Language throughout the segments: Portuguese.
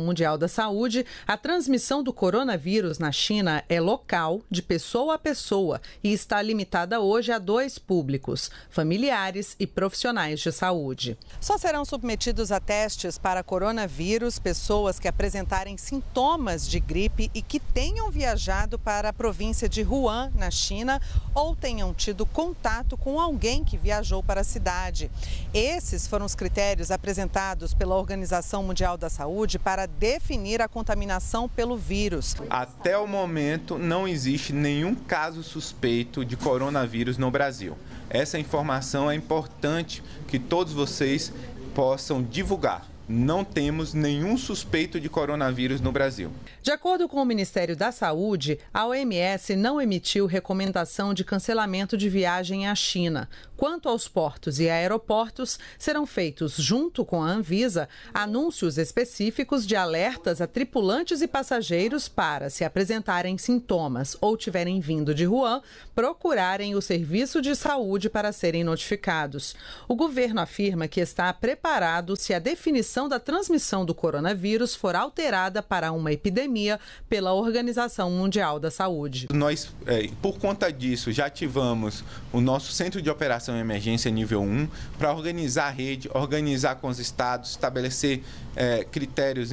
Mundial da Saúde, a transmissão do coronavírus na China é local, de pessoa a pessoa, e está limitada hoje a dois públicos: familiares e profissionais de saúde. Só serão submetidos a testes para coronavírus pessoas que apresentarem sintomas de gripe e que tenham viajado para a província de Wuhan, na China, ou tenham tido contato com alguém que viajou para a cidade. Esses foram os critérios apresentados pela Organização Mundial da Saúde para definir a contaminação pelo vírus. Até o momento, não existe nenhum caso suspeito de coronavírus no Brasil. Essa informação é importante que todos vocês possam divulgar não temos nenhum suspeito de coronavírus no Brasil. De acordo com o Ministério da Saúde, a OMS não emitiu recomendação de cancelamento de viagem à China. Quanto aos portos e aeroportos, serão feitos, junto com a Anvisa, anúncios específicos de alertas a tripulantes e passageiros para, se apresentarem sintomas ou tiverem vindo de Wuhan, procurarem o serviço de saúde para serem notificados. O governo afirma que está preparado se a definição da transmissão do coronavírus for alterada para uma epidemia pela Organização Mundial da Saúde. Nós, é, por conta disso, já ativamos o nosso centro de operação em emergência nível 1, para organizar a rede, organizar com os estados, estabelecer é, critérios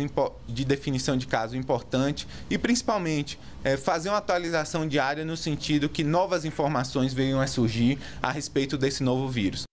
de definição de caso importante e, principalmente, é, fazer uma atualização diária no sentido que novas informações venham a surgir a respeito desse novo vírus.